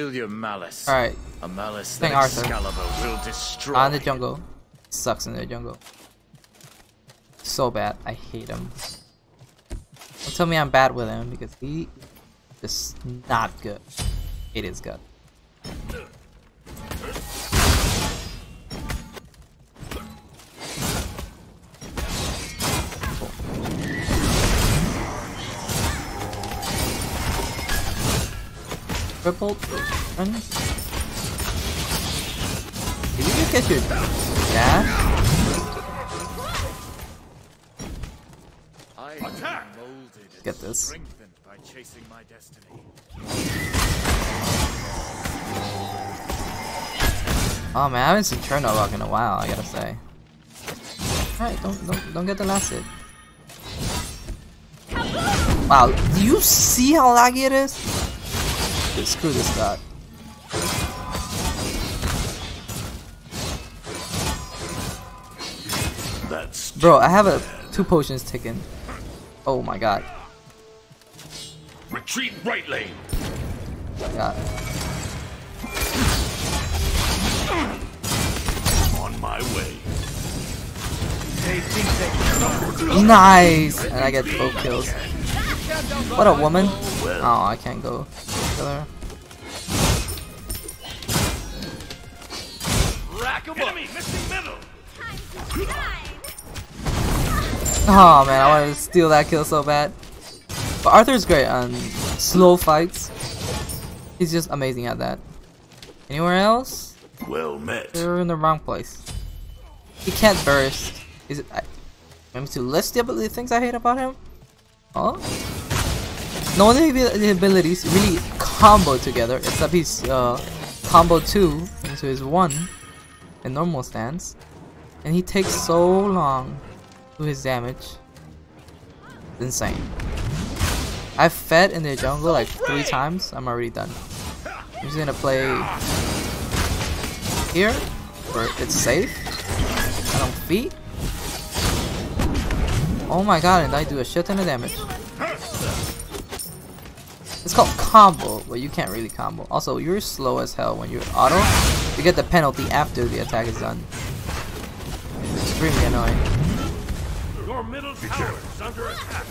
your malice. Alright, A malice King Arthur. Will destroy. on the jungle. Sucks in the jungle. So bad. I hate him. Don't tell me I'm bad with him because he is not good. It is good. Triple run. Did you just get your have molded Get this. strengthened by chasing my destiny. Oh man, I haven't seen Chernobog in a while, I gotta say. Alright, don't, don't don't get the last hit. Wow, do you see how laggy it is? Dude, screw this god. That's Bro, I have a two potions ticking. Oh my god. retreat right lane. god. On my way. Nice! And I get both kills. What a woman. Oh, I can't go kill her. Rack 'em up. Missing middle. Oh man, I wanted to steal that kill so bad. But Arthur's great on slow fights. He's just amazing at that. Anywhere else? Well met. They're in the wrong place. He can't burst. Is it? I, maybe to list the ability things I hate about him? Oh? No one abilities really combo together, except he's uh, combo 2 into his 1 in normal stance. And he takes so long to his damage. It's insane. I've fed in the jungle like three times, I'm already done. I'm just gonna play here, where it's safe. I don't feet. Oh my god, and I do a shit ton of damage. It's called combo, but you can't really combo. Also, you're slow as hell when you're auto. You get the penalty after the attack is done. Extremely annoying. Your middle tower is under attack.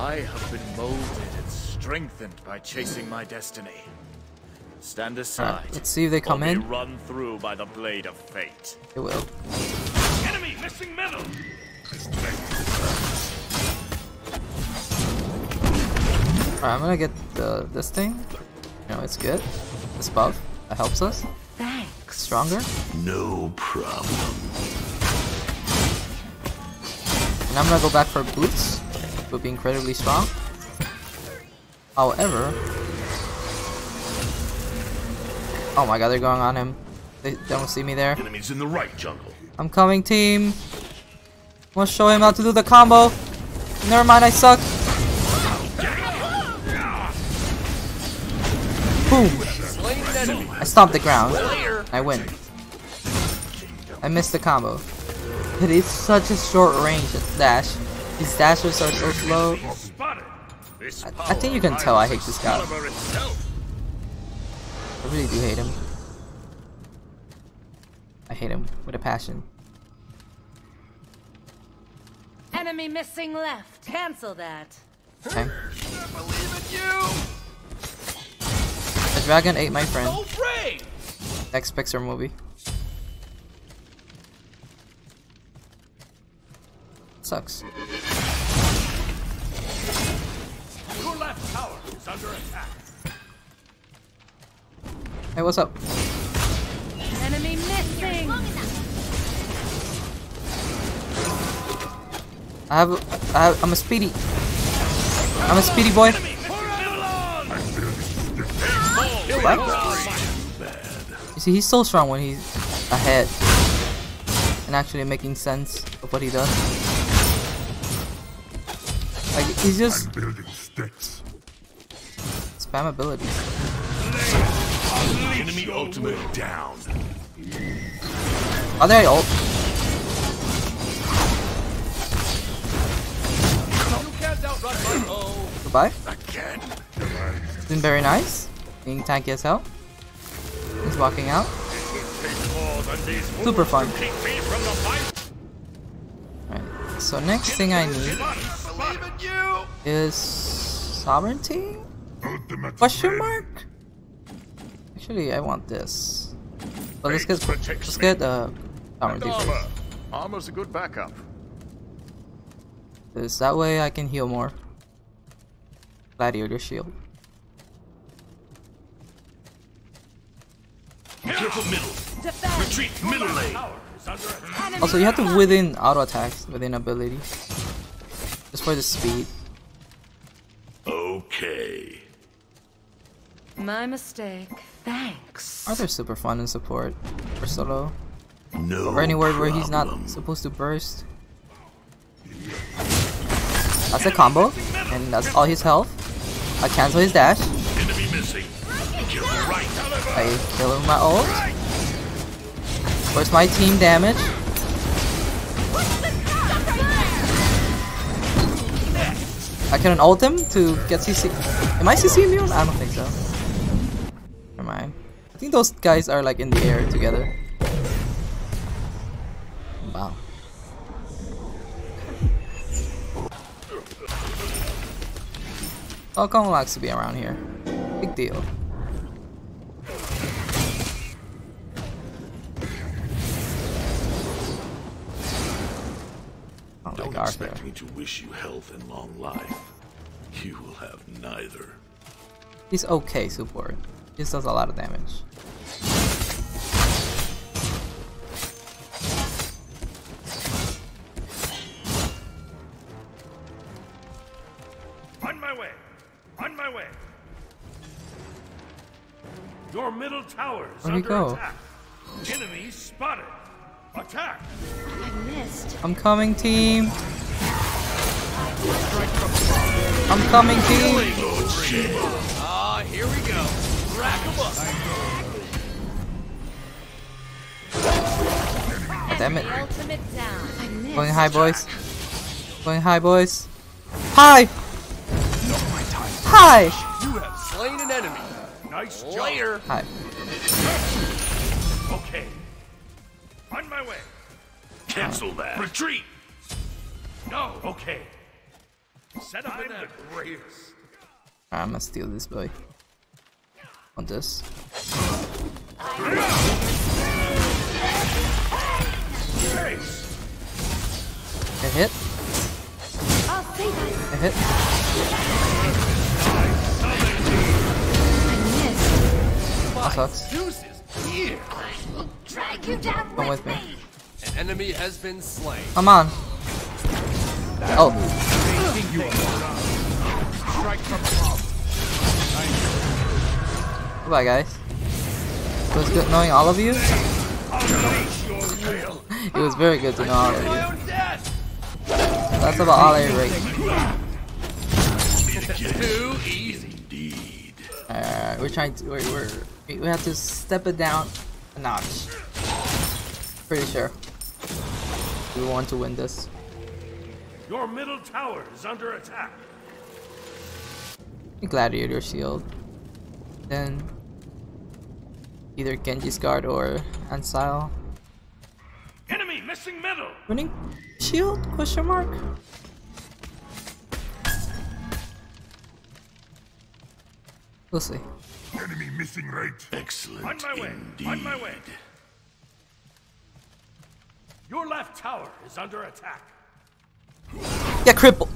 I have been molded and strengthened by chasing my destiny. Stand aside. Alright, let's see if they come in. Run through by the blade of fate. It will. Enemy missing middle. Alright, I'm gonna get the this thing. You know, it's good. This buff that helps us. Thanks. Stronger. No problem. And I'm gonna go back for boots. It would be incredibly strong. However, oh my god, they're going on him. They don't see me there. Enemies in the right jungle. I'm coming, team. I'm gonna show him how to do the combo. Never mind, I suck. Boom. I stomped the ground. I win. I missed the combo. It is such a short range dash. These dashes are so slow. I, I think you can tell I hate this guy. I really do hate him. I hate him with a passion. Enemy missing left. Cancel that. Okay. Believe. The dragon ate my friend. No brave. Next Pixar movie. Sucks. Your left tower is under attack. Hey, what's up? Enemy missing. I have, I have I'm a speedy. I'm a speedy boy. What? You see, he's so strong when he's ahead and actually making sense of what he does. Like he's just building sticks. spam abilities. Enemy ultimate down. Are they ult? You can't outrun my oh. Goodbye. Again. Been very nice. Being tanky as hell. He's walking out. More than these Super fun. to keep me from the fight. Right. So next thing I need is sovereignty? Question mark? Actually, I want this. But let's get let's get uh sovereignty first. Armor's a good backup. 'Cause that way I can heal more. Gladiator shield. Careful middle. Defend. Retreat middle lane. Tower is under attack. Also, you have to within auto attacks within abilities. Just for the speed. Okay. My mistake. Thanks. Are there super fun in support for solo? No. Or anywhere where he's not supposed to burst. That's a combo, and that's all his health. I cancel his dash. Enemy missing. Careful right. I kill him with my ult. Where's my team damage? I can ult him to get CC. Am I CC immune? I don't think so. Never mind. I think those guys are like in the air together. Wow. Falcon likes to be around here. Big deal. I don't Don't like Arthur. expect me to wish you health and long life. You will have neither. He's okay support. He just does a lot of damage. On my way. On my way. Your middle tower is Where'd under go? attack. Enemy spotted. Attack. I missed. I'm coming, team. I'm coming, team. Ah, here we go. Rack 'em up. God damn it. Ultimate down. I missed. Going high, boys. Going high, boys. Hi. Hi. You have slain an enemy. Nice job. Hi. Okay. On my way. Cancel that. Retreat. No. Okay. Set up I'm the greatest. I'm gonna steal this boy. Want this? A hit. I'll save us. A hit. I missed. That sucks. Deuces here. Drag you down Come with me. An enemy has been slain. Come on. Oh, Strike from above. goodbye, guys. It was good knowing all of you. It was very good to know all of you. That's about all I rate. Too easy. Indeed. We're trying to. We're, we're we have to step it down a notch. Pretty sure. We want to win this. Your middle tower is under attack. Gladiator shield. Then either Genji's guard or Ancile. Enemy missing middle. Winning shield? Question mark. We'll see. Enemy missing right. Excellent. On Excellent. my way. Indeed. On my way. Your left tower is under attack. Yeah, cripple.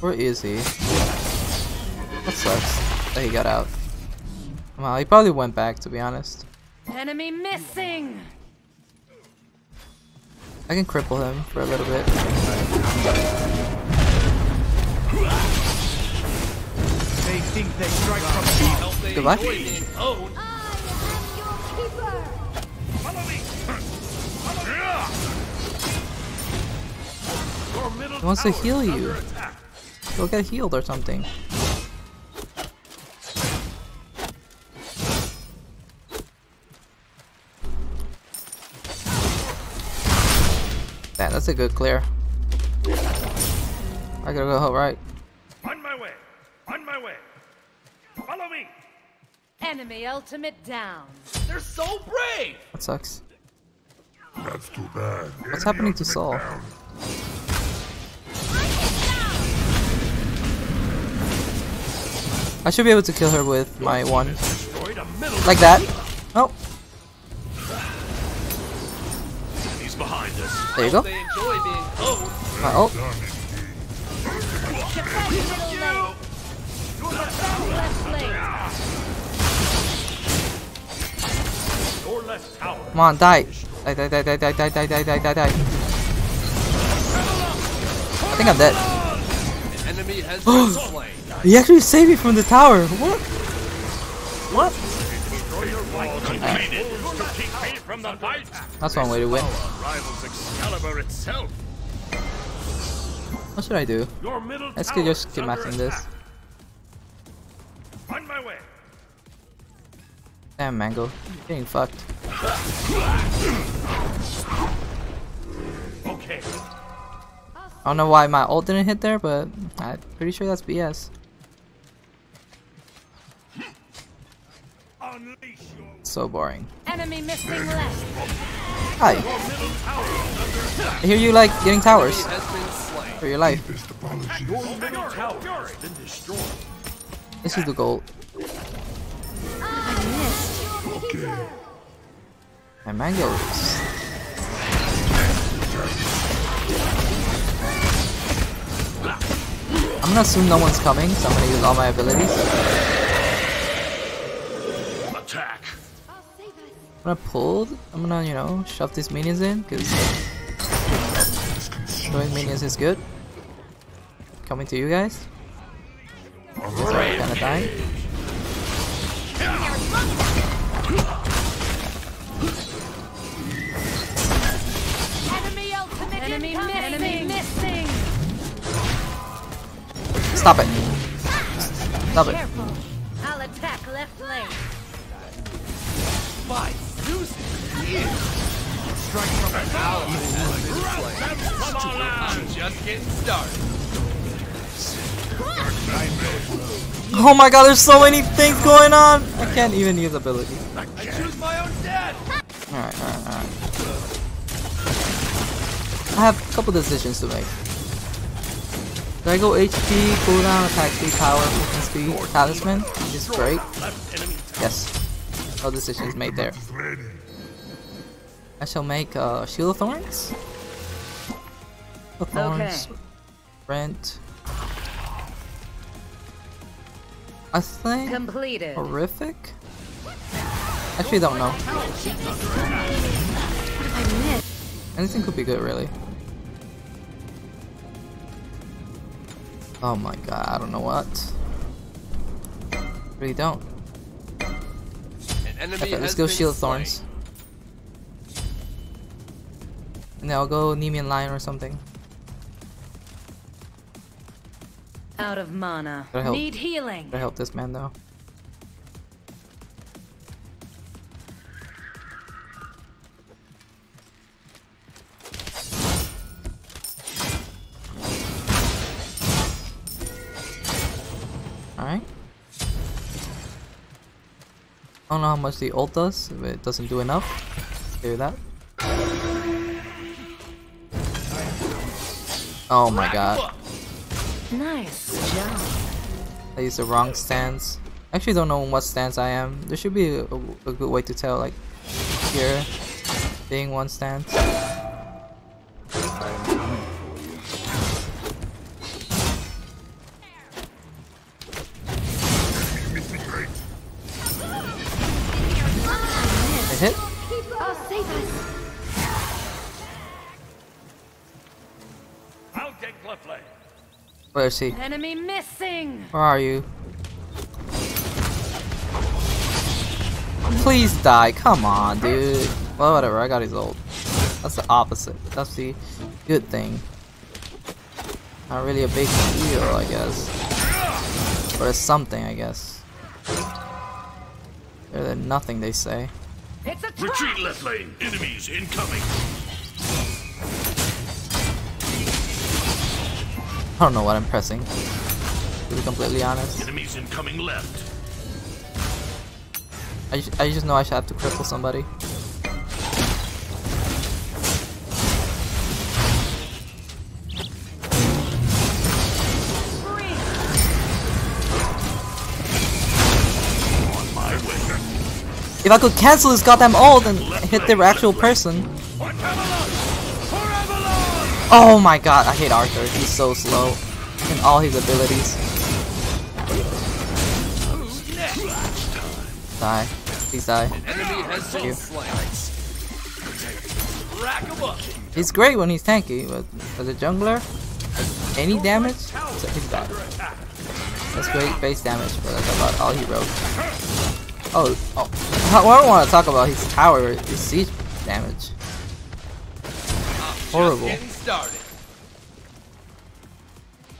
Where is he? That sucks that he got out. Well, he probably went back to be honest. Enemy missing. I can cripple him for a little bit. They think they strike from above. Goodbye. He wants to heal you. Go get healed or something. Damn, that's a good clear. I gotta go right. On my way. On my way. Follow me. Enemy ultimate down. They're so brave. That sucks. That's too bad. What's happening to Saul? I should be able to kill her with my one. Destroyed a middle. Like that. Oh, He's behind us. there you go. They enjoy being owned. My ult. Defend middle lane. Defend left lane. Your left tower. Come on, die. Die, die, die, die, die, die, die, die, die, die, die. I think I'm dead. An enemy has been slain. He actually saved me from the tower. What? What? Destroy your wall. Completed. To keep me from the fight. That's one way to win. Power rivals Excalibur itself. What should I do? Let's get just is keep maxing this. attack. On my way. Damn, Mango. Getting fucked. Okay. I don't know why my ult didn't hit there, but I'm pretty sure that's BS. Unleash your So boring. Enemy missing left. Hi. middle tower is under attack. I hear you like getting towers Enemy has been slain. for your life. Deepest apologies. Your middle tower has been destroyed. This is the goal. Okay. And mangoes. I'm gonna assume no one's coming, so I'm gonna use all my abilities. Gonna pull. I'm gonna, you know, shove these minions in, because throwing minions is good. Coming to you guys. Sorry, gonna die. Enemy ultimate Enemy missing. Enemy missing. Stop it. Stop it. Strike from just getting started. Oh my god, there's so many things going on! I can't even use ability. I choose my own death. Alright, alright, alright. I have a couple decisions to make. Do I go HP, cooldown, attack speed, power, movement speed, talisman? Is great. Yes. No decisions made there. Is ready. I shall make uh, Shield of Thorns. Shield of Thorns. Rent. I think Completed. horrific. Actually, don't know. Anything could be good, really. Oh my god, I don't know what. Really don't. Okay, let's go Shield of slain. Thorns. And then I'll go Nemean Lion or something. Out of mana. Need healing. Gotta help this man though. Alright. I don't know how much the ult does, if it doesn't do enough. Do that. Oh my god. Nice job. I used the wrong stance. I actually don't know what stance I am. There should be a, a good way to tell, like here, being one stance. Where is he? Enemy missing. Where are you? Please die. Come on, dude. Well, whatever. I got his ult. That's the opposite. That's the good thing. Not really a big deal, I guess. But it's something, I guess. Better than nothing, they say. It's a. Retreat left lane. Enemies incoming. I don't know what I'm pressing. To be completely honest. Enemies incoming left. I just, I just know I should have to cripple somebody. Free. On my way. If I could cancel this goddamn ult and hit the actual person. Oh my god, I hate Arthur. He's so slow in all his abilities. Die. Please die. Up. He's great when he's tanky, but as a jungler, any damage, so he's bad. That's great base damage, but that's about all he wrote. Oh, oh. I don't want to talk about his tower, his siege damage. Horrible. Just getting started.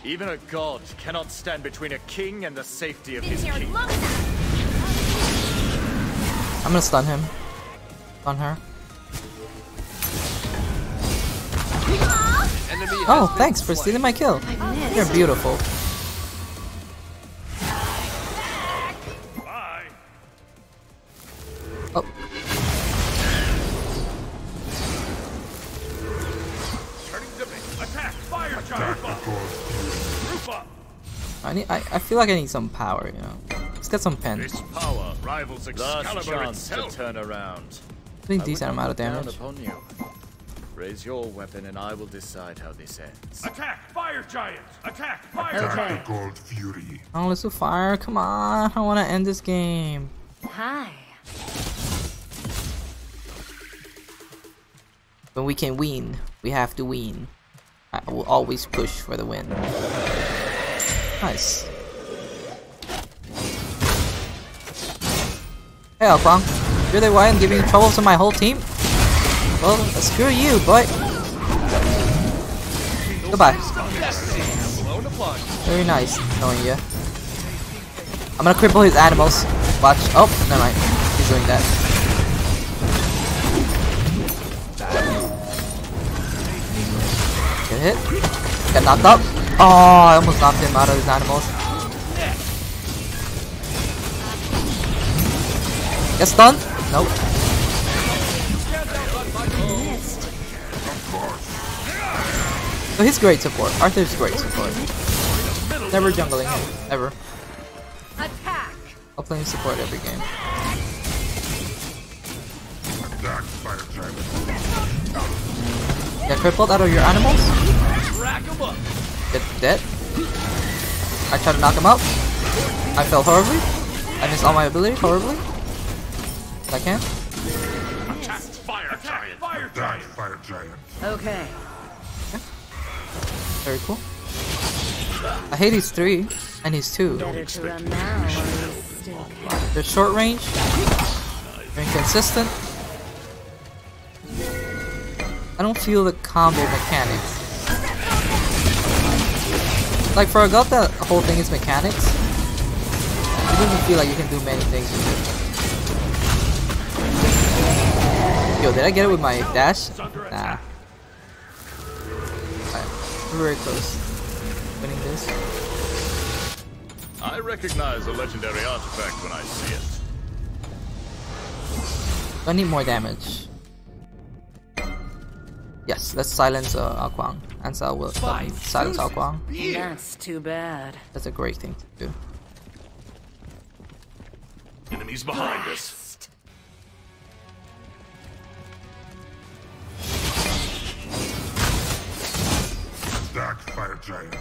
Even a god cannot stand between a king and the safety of his here king. I'm gonna stun him. Stun her. Oh, thanks for stealing my kill. You're beautiful. I need. I, I feel like I need some power. You know. Let's get some pen. This power rivals Last Excalibur chance to turn around. I think I would decent not amount of damage. upon you. Raise your weapon and I will decide how this ends. Attack! Fire giant! Attack! Fire Okay. giant! Cold fury. Oh, let's do fire. Come on. I want to end this game. Hi. But we can win. We have to win. I will always push for the win. Nice. Hey, Ao Kuang. You're the one giving trouble to my whole team? Well, screw you, boy. Goodbye. Very nice knowing you. I'm gonna cripple his animals. Watch. Oh, never mind. He's doing that. Get hit. Get knocked up. Oh, I almost knocked him out of his animals. Get stunned? Nope. So he's great support. Arthur's great support. Never jungling him. Ever. I'll play him support every game. Get crippled out of your animals? Rack 'em. Get dead. I try to knock him out. I fail horribly. I miss all my ability horribly. I can. Attack! Fire giant! Fire Attack giant! fire giant. Okay. Very cool. I hate he's three and he's two. Better to run now while you still can. They're short range. They're inconsistent. I don't feel the combo mechanics. Like for a god, that whole thing is mechanics. It doesn't feel like you can do many things with it. Yo, did I get it with my dash? Nah. Alright, we're very close. Winning this. I recognize a legendary artifact when I see it. I need more damage. Yes, let's silence uh, Akwang. Ancile will help me silence Ao Kuang. That's too bad. That's a great thing to do. Enemies behind us. Attack fire giant.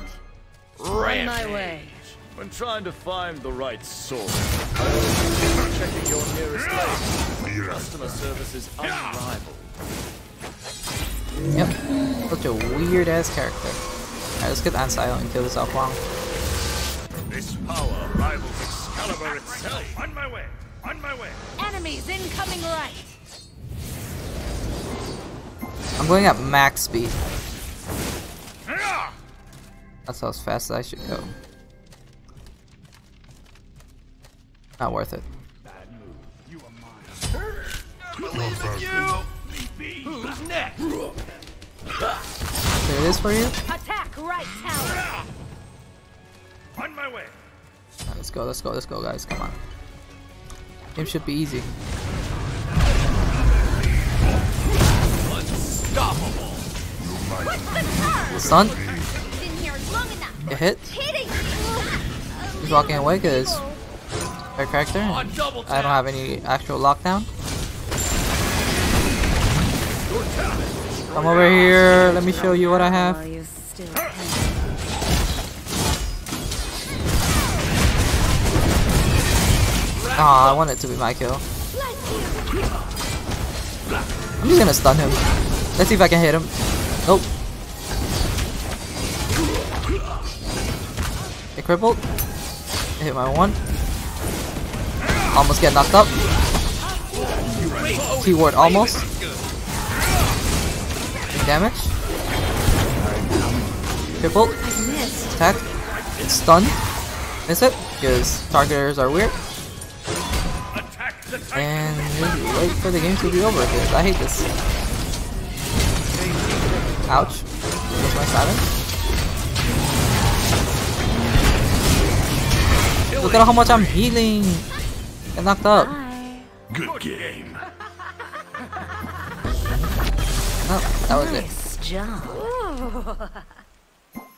On my way. When trying to find the right sword, I always checking your nearest lane. Customer service is unrivaled. Yep. Such a weird ass character. Alright, let's get Ancile and kill this Ao Kuang. This power rivals Excalibur itself. On my way. On my way. Enemies incoming right. I'm going at max speed. That's how fast I should go. Not worth it. Who's next? There it is for you. Attack right tower. On my way. Let's go, let's go, let's go, guys. Come on. Game should be easy. Unstoppable. Stun. Been here long enough. Get hit. He's walking away because their character. I don't have any actual lockdown. Come over here. Let me show you what I have. Aw, I want it to be my kill. I'm just gonna stun him. Let's see if I can hit him. Nope. Get crippled. Hit my one. Almost get knocked up. Keyword almost. Big damage. Crippled. Attack. Stun. Miss it. Because targeters are weird. Attack the Titan! And just wait for the game to be over because I hate this. Ouch. That's my silence. Look at how much I'm healing. Get knocked up. Good game. That was it. Nice job.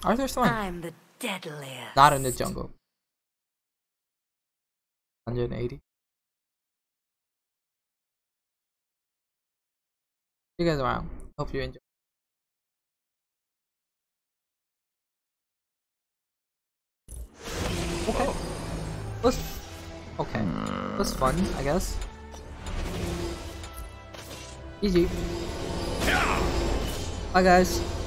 Arthur's fine. I'm the deadliest. Not in the jungle. 180. See you guys around. Hope you enjoy. Okay. Was okay. Was fun, I guess. GG. Bye guys.